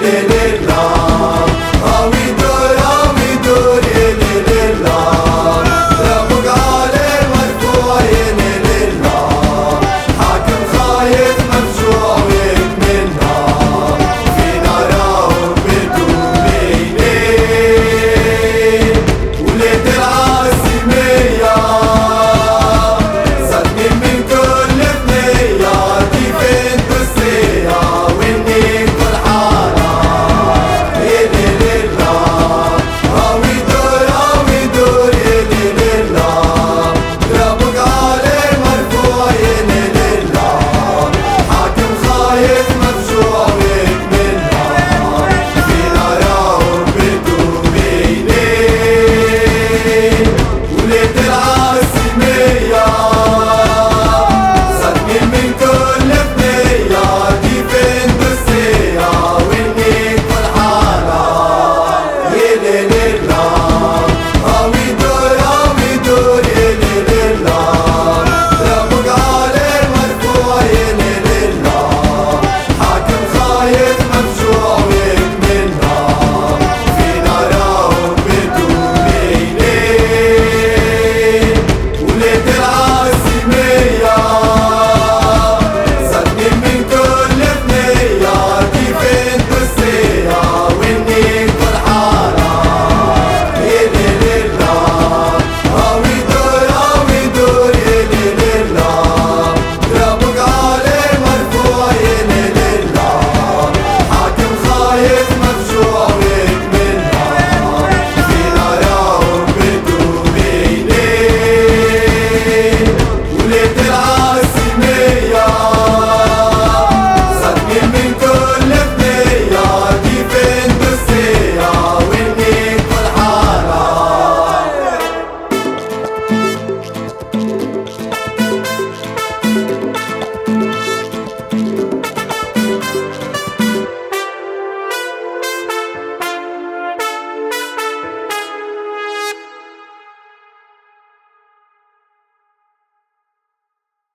re re long.